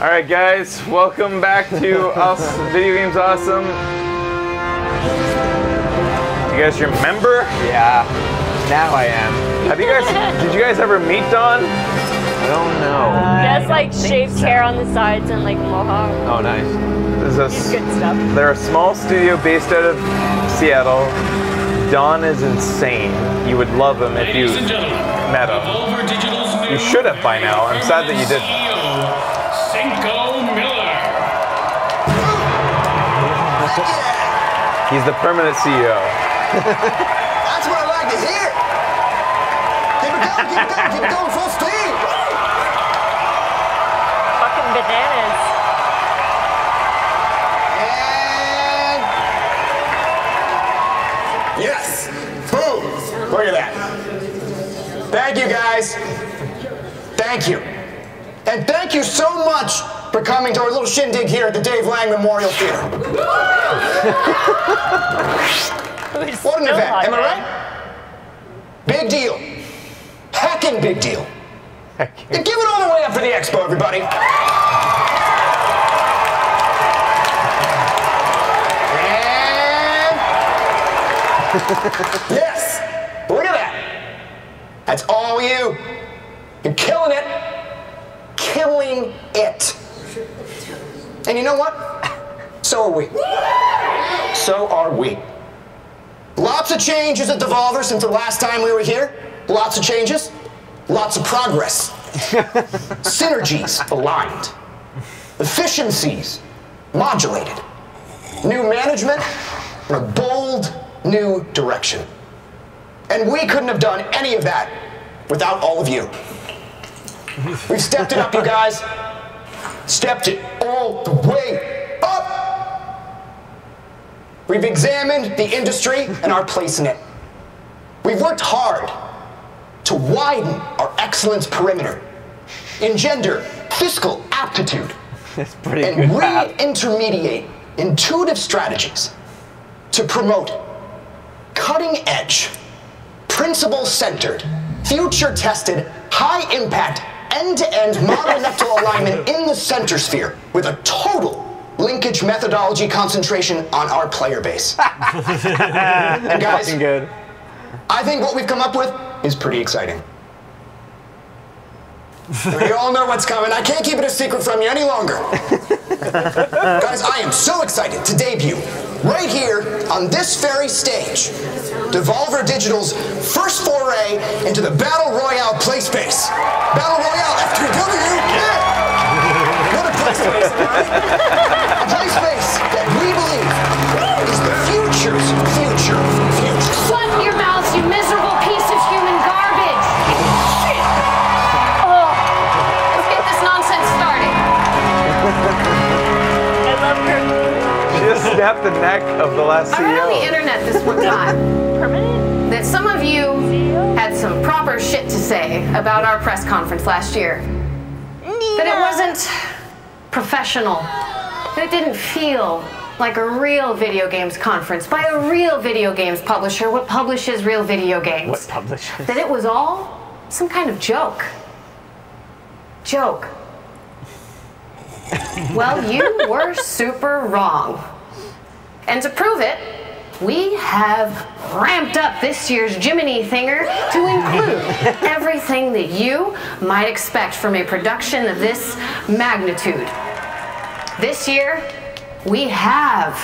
All right, guys, welcome back to us Video Games Awesome. You guys remember? Yeah. Now I am. Have you guys? Did you guys ever meet Don? I don't know. He has like shaved hair on the sides and like mohawk. oh, nice. This is a s- Good stuff. They're a small studio based out of Seattle. Don is insane. You would love him if you Ladies and met him. Devolver Digital's new You should have by now. I'm sad that you didn't. He's the permanent CEO. That's what I like to hear. Keep it going, keep it going, keep it going full steam. Fucking bananas. And yes, boom. Look at that. Thank you guys. Thank you. And thank you so much for coming to our little shindig here at the Dave Lang Memorial Theater. What an event, am I right? Big deal. Heckin' big deal. Give it all the way up for the expo, everybody. And yes, look at that. That's all you. You're killing it. Killing it. And you know what? So are we. So are we. Lots of changes at Devolver since the last time we were here. Lots of changes. Lots of progress. Synergies aligned. Efficiencies modulated. New management and a bold new direction. And we couldn't have done any of that without all of you. We've stepped it up, you guys. Stepped it all the way up. We've examined the industry and our place in it. We've worked hard to widen our excellence perimeter, engender fiscal aptitude, It's pretty and re-intermediate intuitive strategies to promote cutting edge, principle centered, future tested, high impact, end to end monolectal alignment in the center sphere with a total linkage methodology concentration on our player base. and guys, Fucking good. I think what we've come up with is pretty exciting. you all know what's coming. I can't keep it a secret from you any longer. Guys, I am so excited to debut right here on this very stage Devolver Digital's first foray into the Battle Royale play space. Battle Royale F3W! Space, guys. Space that we believe is the future's future future. Shut your mouths, you miserable piece of human garbage! Shit! Oh, let's get this nonsense started. I love her. She just snapped the neck of the last I read on the internet this one time Permanent? that some of you had some proper shit to say about our press conference last year. That it wasn't professional. It didn't feel like a real video games conference by a real video games publisher what publishes real video games. What publisher? that it was all some kind of joke. Joke. well, you were super wrong. And to prove it, we have ramped up this year's Jiminy Thinger to include everything that you might expect from a production of this magnitude. This year, we have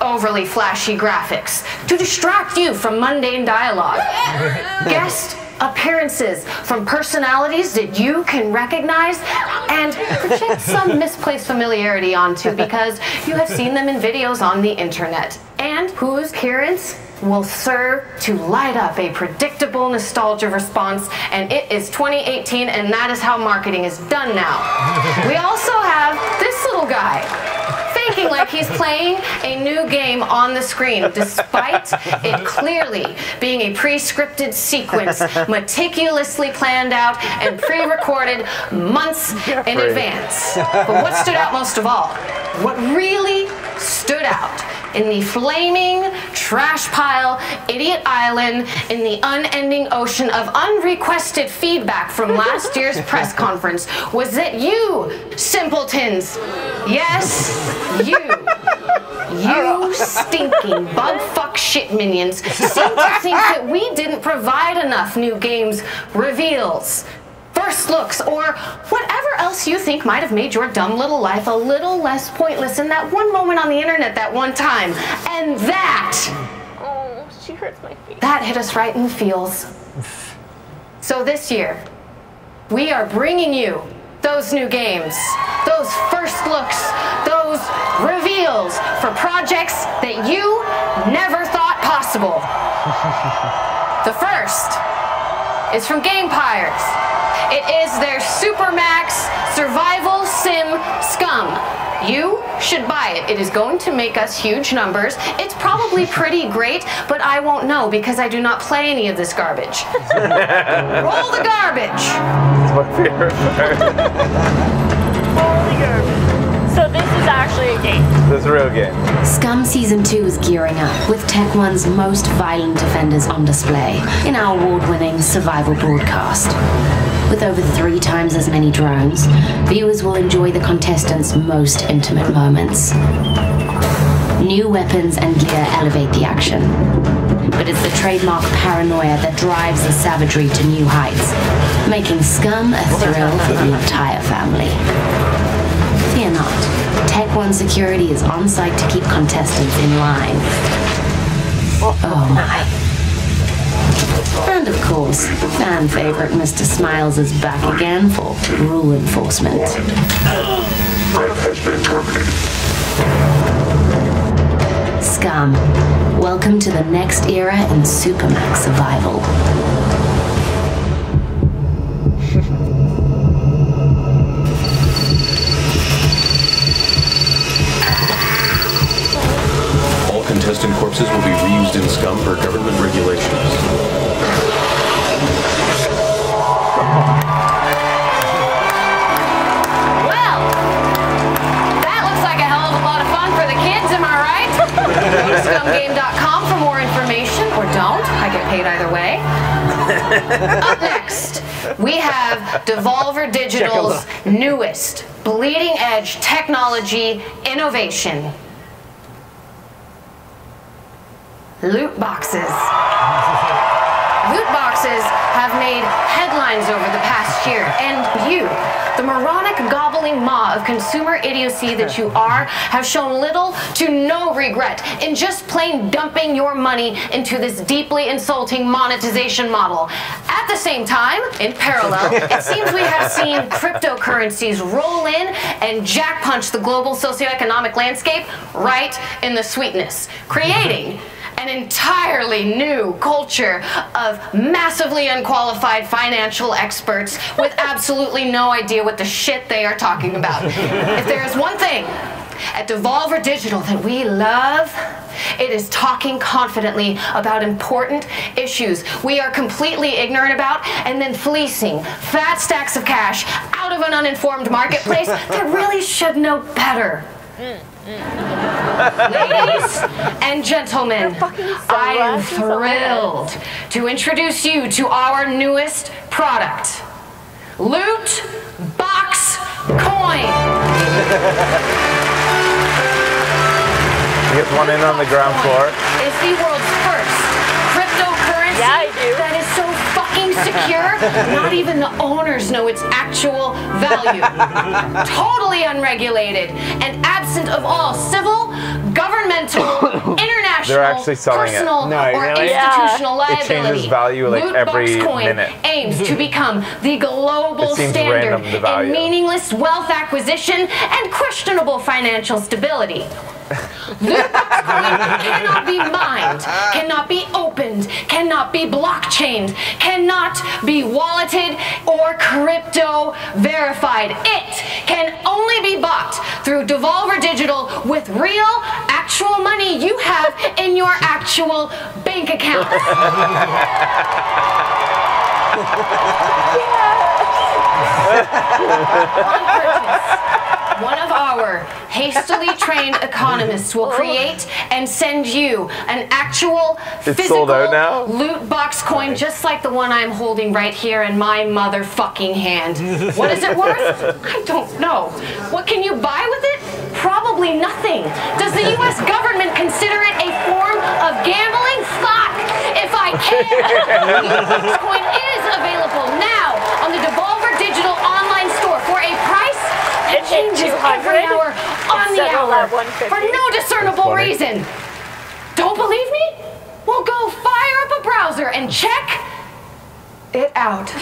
overly flashy graphics to distract you from mundane dialogue. Guest appearances from personalities that you can recognize and project some misplaced familiarity onto because you have seen them in videos on the internet, and whose appearance will serve to light up a predictable nostalgia response. And it is 2018, and that is how marketing is done now. We also have this little guy faking like he's playing a new game on the screen, despite it clearly being a pre-scripted sequence, meticulously planned out and pre-recorded months in advance. But what stood out most of all, what really stood out in the flaming trash pile, idiot island, in the unending ocean of unrequested feedback from last year's press conference. Was that you, simpletons, yes, you, you stinking bug fuck shit minions, seem to think that we didn't provide enough new games reveals first looks, or whatever else you think might have made your dumb little life a little less pointless in that one moment on the internet that one time. And that, Oh, she hurts my face. that hit us right in the feels. So this year, we are bringing you those new games, those first looks, those reveals for projects that you never thought possible. the first is from Gamepires. It is their Supermax Survival Sim Scum. You should buy it. It is going to make us huge numbers. It's probably pretty great, but I won't know because I do not play any of this garbage. Roll the garbage. It's my favorite part. Holy garbage. So this is actually a game. this is a real game. Scum Season 2 is gearing up with Tech One's most violent offenders on display in our award winning survival broadcast. With over three times as many drones, viewers will enjoy the contestants' most intimate moments. New weapons and gear elevate the action. But it's the trademark paranoia that drives the savagery to new heights, making Scum a thrill for the entire family. Fear not. Tech One Security is on site to keep contestants in line. Oh my. And of course, fan favorite Mr. Smiles is back again for rule enforcement. Scum, welcome to the next era in Supermax survival. All contestant corpses will be reused in scum per government regulations. Go to for more information, or don't. I get paid either way. Up next, we have Devolver Digital's newest bleeding edge technology innovation loot boxes. Boxes have made headlines over the past year, and you, the moronic gobbling maw of consumer idiocy that you are, have shown little to no regret in just plain dumping your money into this deeply insulting monetization model. At the same time, in parallel, it seems we have seen cryptocurrencies roll in and jack punch the global socioeconomic landscape right in the sweetness, creating an entirely new culture of massively unqualified financial experts with absolutely no idea what the shit they are talking about. if there is one thing at Devolver Digital that we love, it is talking confidently about important issues we are completely ignorant about and then fleecing fat stacks of cash out of an uninformed marketplace that really should know better. Hmm. Ladies and gentlemen, I am thrilled to introduce you to our newest product Loot Box Coin. You get one in on the ground floor. It's the world's first cryptocurrency Yeah, I do. that is so fucking secure, not even the owners know its actual value. totally unregulated and absent of all civil, governmental, international, They're actually selling it. personal, No, or really? institutional It changes liability. value, like, Loot every Coin minute. aims to become the global standard in meaningless wealth acquisition and questionable financial stability. Loot cannot be mined, cannot be opened, cannot be blockchained, cannot be walleted or crypto verified. It can only be bought through Devolver Digital with real, actual money you have in your actual bank account. On purchase One of our hastily trained economists will oh. create and send you an actual It's physical sold out now? loot box coin just like the one I'm holding right here in my motherfucking hand. What is it worth? I don't know. What can you buy with it? Probably nothing. Does the US government consider it a form of gambling? Fuck! If I can! The loot box coin is available now on the Devolver Digital online store for a price that changes every hour on the hour for no discernible reason. Don't believe me? Well, go fire up a browser and check it out.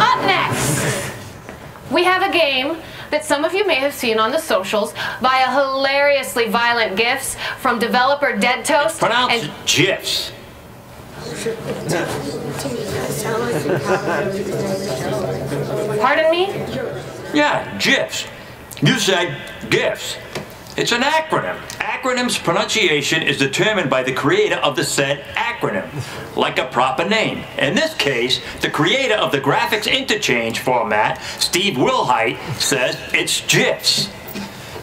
Up next, we have a game that some of you may have seen on the socials via hilariously violent gifs from developer Dead Toast Pronounce and GIFs. Pardon me. Yeah, GIFs. You said GIFs. It's an acronym. Acronym's pronunciation is determined by the creator of the said acronym, like a proper name. In this case, the creator of the graphics interchange format, Steve Wilhite, says it's GIFs.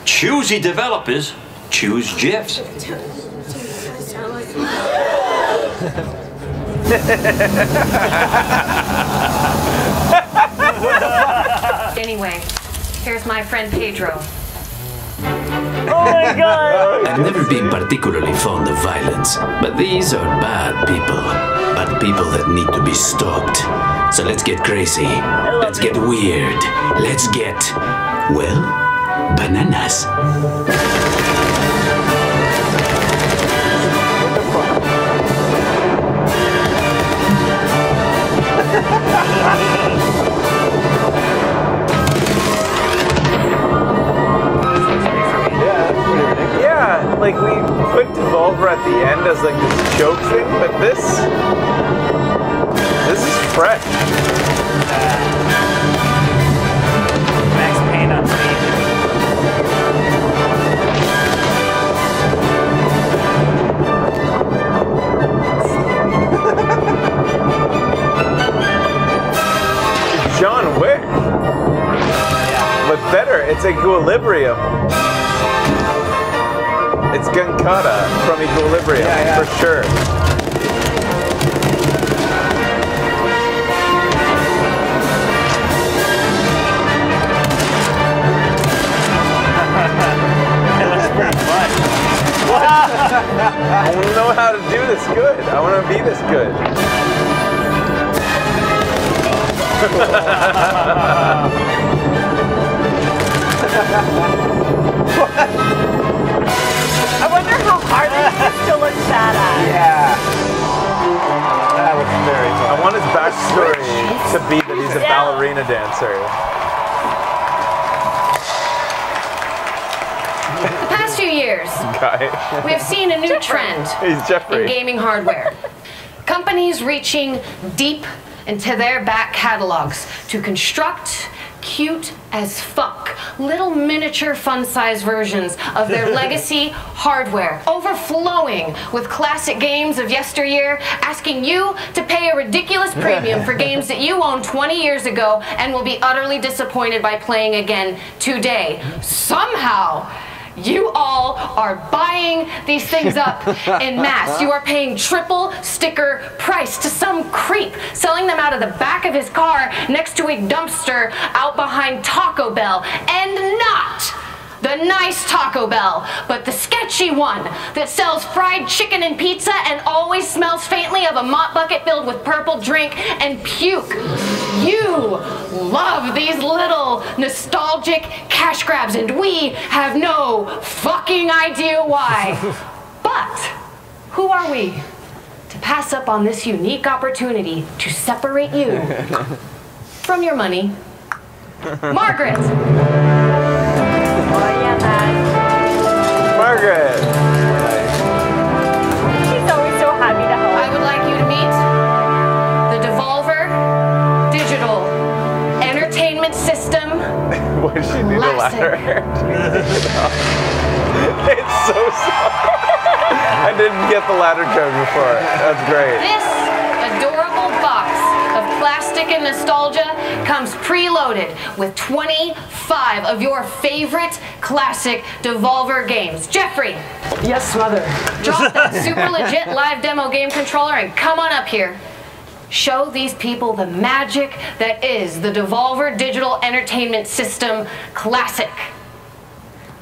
Choosy developers choose GIFs. Anyway, here's my friend Pedro. Oh my god. I've never been particularly fond of violence, but these are bad people. Bad people that need to be stopped. So let's get crazy. Let's get weird. Let's get, well, bananas. Yeah, like we put Devolver at the end as like this joke thing, but this this is fresh. Better, it's Equilibrium. It's Gunkata from Equilibrium, Yeah, yeah. for sure. It looks pretty fun. I want to know how to do this good. I want to be this good. I wonder how hard it is to look badass. Yeah. That looks very I want his backstory to be that he's a Yeah. ballerina dancer. The past few years, Guy. we have seen a new trend in gaming hardware. Companies reaching deep into their back catalogs to construct cute as fuck little miniature fun size versions of their legacy hardware, overflowing with classic games of yesteryear, asking you to pay a ridiculous premium for games that you owned 20 years ago and will be utterly disappointed by playing again today. Somehow, you all are buying these things up in mass. You are paying triple sticker price to some creep selling them out of the back of his car next to a dumpster out behind Taco Bell and not the nice Taco Bell, but the sketchy one that sells fried chicken and pizza and always smells faintly of a mop bucket filled with purple drink and puke. You love these little nostalgic cash grabs, and we have no fucking idea why. But who are we to pass up on this unique opportunity to separate you from your money? Margaret! Margaret. She's always so happy to help. I would like you to meet the Devolver Digital Entertainment System. What did she do to Classic. ladder? it's so soft. I didn't get the ladder joke before. That's great. This adorable box of plastic and nostalgia comes preloaded with 25 of your favorite classic Devolver games. Jeffrey, Yes, mother. drop that super legit live demo game controller and come on up here. Show these people the magic that is the Devolver Digital Entertainment System Classic.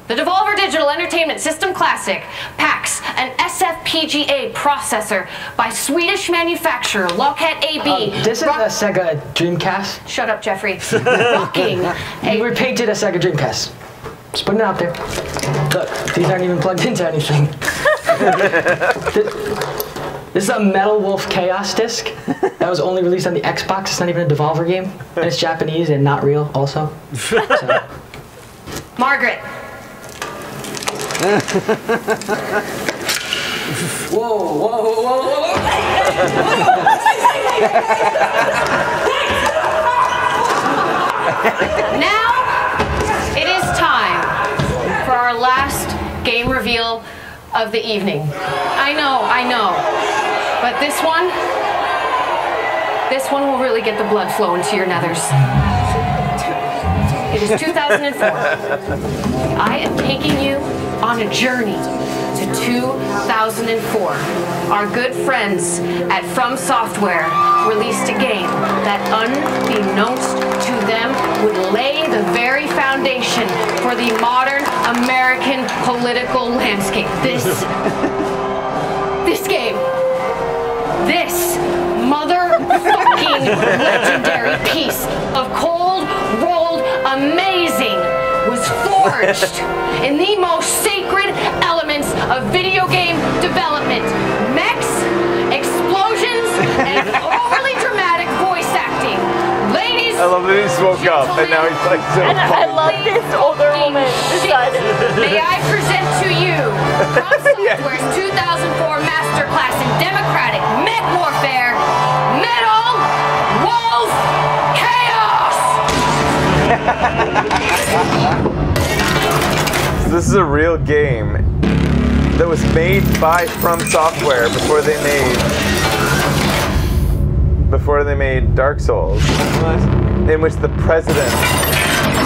The Devolver Digital Entertainment System Classic packs an SFPGA processor by Swedish manufacturer Lockheed AB. Um, this is a Sega Dreamcast. Shut up, Jeffrey. Rocking We repainted a Sega Dreamcast. Just putting it out there. Look, these aren't even plugged into anything. this, is a Metal Wolf Chaos disc that was only released on the Xbox. It's not even a Devolver game. And it's Japanese and not real, also. So, Margaret. whoa, whoa, whoa, Now game reveal of the evening. I know, I know. But this one, this one will really get the blood flowing to your nethers. It is 2004. I am taking you on a journey to 2004. Our good friends at From Software released a game that, unbeknownst to them, would lay the very foundation for the modern American political landscape. This, this game, this motherfucking legendary piece of cold rolled amazing was forged in the most sacred elements of video game development mechs, explosions, and overly dramatic voice acting. Ladies, I love that he spoke up and now he's like so And I love this older woman beside. May I present to you From Software's 2004 Masterclass in Democratic Mech Warfare, Metal Wolf Chaos! So this is a real game that was made by From Software before they made before they made Dark Souls, in which the president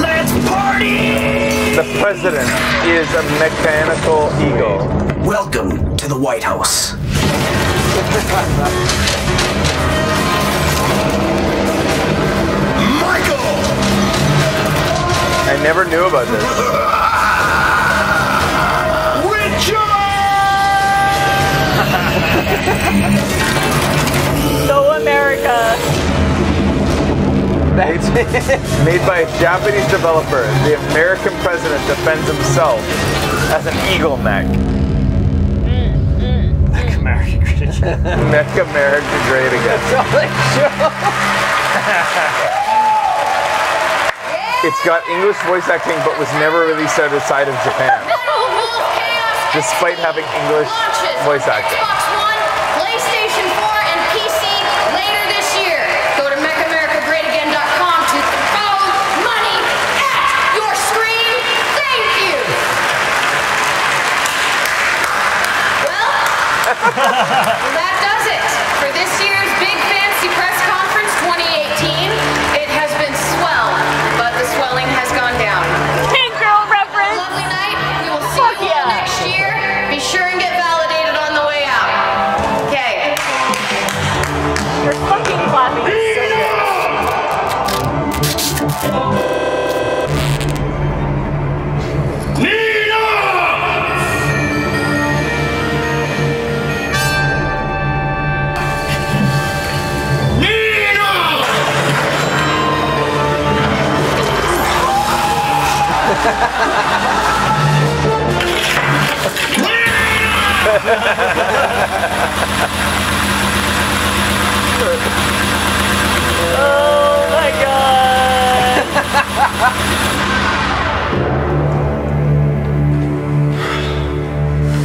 Let's party! the president is a mechanical eagle. Welcome to the White House. I never knew about this. So America. Made, made by a Japanese developer, the American president defends himself as an eagle mech. American Christian. Make America great again. It's got English voice acting, but was never released outside of Japan, Metal Wolf Chaos. Despite having English voice acting. Oh my god.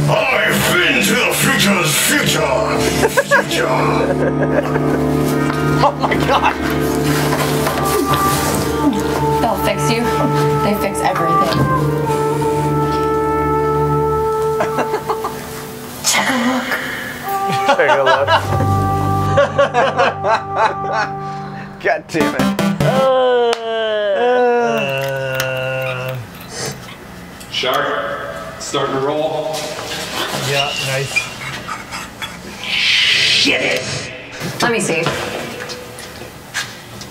I've been to the future's future. Future. Oh my god! They'll fix you. They fix everything. Check a look. Take a look. God damn it. Uh, shark, starting to roll. Yeah, nice. Shit. Let me see.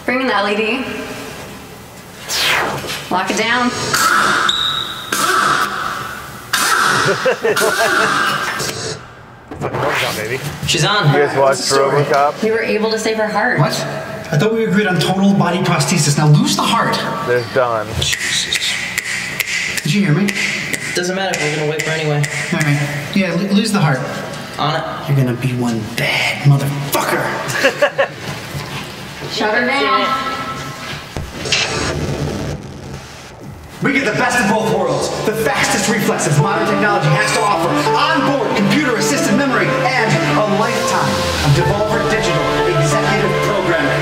Bring in the LED. Lock it down. RoboCop, baby. She's on. You guys watched RoboCop? You were able to save her heart. What? I thought we agreed on total body prosthesis. Now lose the heart. There's Don. Did you hear me? Doesn't matter. We're gonna wait for anyway. All right. Yeah, lo- lose the heart. On it. You're gonna be one bad motherfucker. Shut her down. We get the best of both worlds. The fastest reflexes modern technology has to offer. Onboard computer-assisted memory and a lifetime of Devolver Digital executive programming.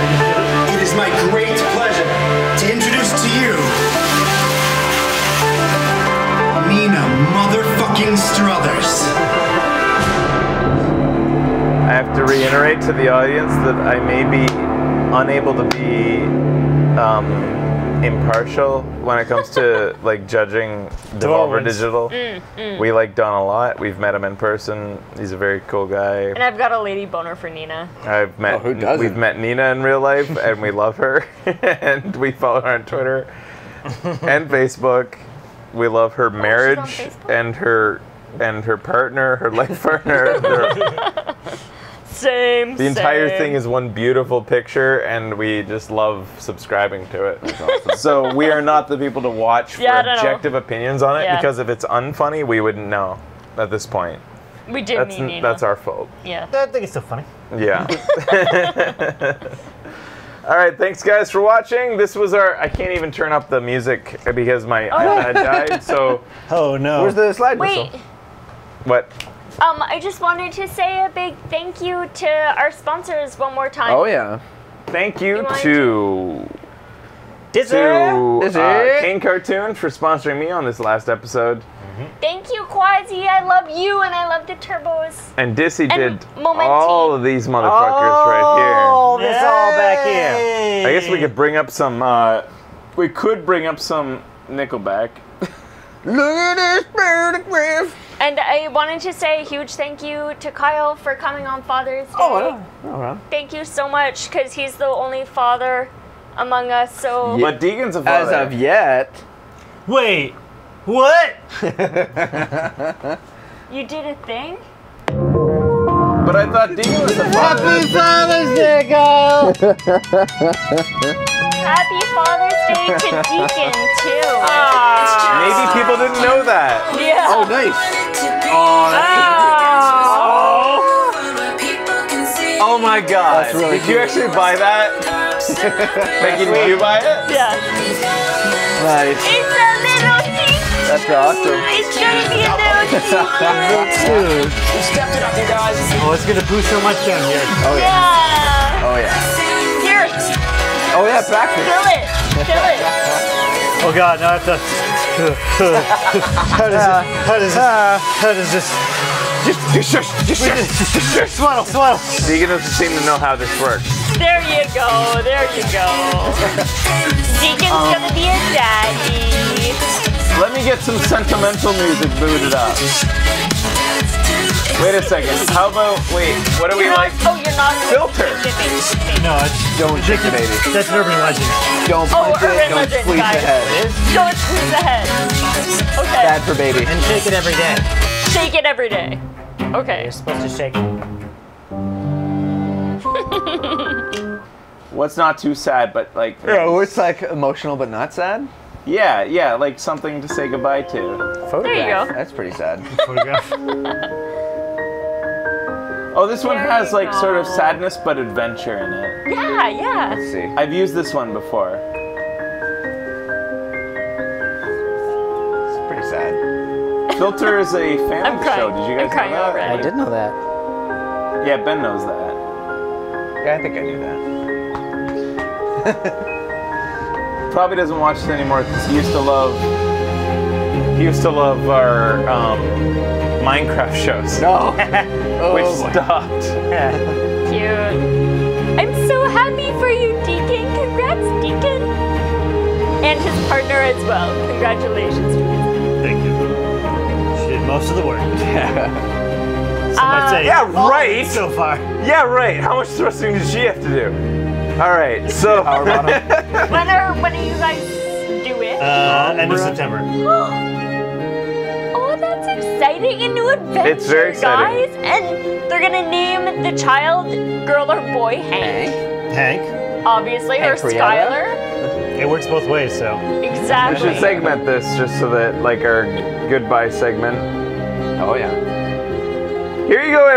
It is my great pleasure to introduce to you Nina motherfucking Struthers. I have to reiterate to the audience that I may be unable to be um, impartial when it comes to like judging Devolver Digital. Mm, mm. We like Don a lot. We've met him in person. He's a very cool guy. And I've got a lady boner for Nina. I've met Oh, who doesn't? we've met Nina in real life and we love her and we follow her on Twitter and Facebook. We love her marriage and her and her partner, her life partner. Their- Same. the entire same. thing is one beautiful picture and we just love subscribing to it. so we are not the people to watch for don't know. objective opinions on it Yeah. because if it's unfunny, we wouldn't know at this point. We did That's, meet Nina. that's our fault. Yeah. I think it's still funny. Yeah. All right, thanks guys for watching. This was our. I can't even turn up the music because my oh. iPad died. So. Oh no. Where's the slide Wait. whistle? What? Um, I just wanted to say a big thank you to our sponsors one more time. Oh yeah. Thank you You want to Dizzy. to Dizzy. uh, Kane Cartoon for sponsoring me on this last episode, Thank you, Quasi. I love you and I love the turbos. and Dissy And did Momenti. all of these motherfuckers right Oh, this all back here. here. I guess we could bring up some. Uh, we could bring up some Nickelback. Look at this photograph. And I wanted to say a huge thank you to Kyle for coming on Father's oh, Day. Oh, well. Thank you so much because he's the only father among us. So But Deegan's a father As of yet. Wait. What? you did a thing? But I thought Deegan was a father. Happy Father's Day, Kyle! Happy Father's Day to Deacon too. Maybe people didn't know that. Yeah. Oh, nice. Oh my god. That's really did you actually buy that? Becky, did you buy it? Yeah. Nice. It's a little thing. That's awesome. It's gonna be a little thing. Stepped it up, you guys. Oh, it's gonna boost so much down here. Oh yeah. Yeah. Oh yeah. Here, Oh yeah, practice. fill it. Fill it. Oh god, now I have to. how does it? How does this? How does this? Just, just, just, just, just, just. Swaddle, swaddle. Deegan doesn't seem to know how this works. There you go. There you go. Deacon's Um, gonna be a daddy. Let me get some sentimental music booted up. Wait a second. How about wait? What do we You're not, like? oh, you're not Filter. No, it's, Don't shake it, baby. that's an urban legend. Don't Oh, punch it. Don't legend, squeeze guys. the head. Don't squeeze the head. Okay. Bad for baby. And shake it every day. Shake it every day. Okay. You're supposed to shake it. What's not too sad, but like. Yeah, it's like emotional but not sad. Yeah, yeah, like something to say goodbye to. There you go. That's pretty sad. Photograph. Oh, this one has you like sort of sadness but adventure in it. Yeah, yeah. Let's see. I've used this one before. It's pretty sad. Filter is a I'm family crying. show. Did you guys I'm know that? already. I did know that. Yeah, Ben knows that. Yeah, I think I knew that. Probably doesn't watch it anymore because he used to love. He used to love our um, Minecraft shows. No. Oh, which boy. stopped. Cute. I'm so happy for you, Deacon. Congrats, Deacon. And his partner as well. Congratulations. Thank you. She did most of the work. Uh, Some might say yeah, right. So far. Yeah, right. How much thrusting does she have to do? All right, so when are when are you guys doing? Uh, end of September. that's exciting! A new adventure, It's very exciting. guys. And they're gonna name the child girl or boy Hank. Hank. Obviously, or Henrietta? Skylar. It works both ways, so. Exactly. We Exactly. should segment this just so that like our goodbye segment. Oh yeah. Here you go, everybody.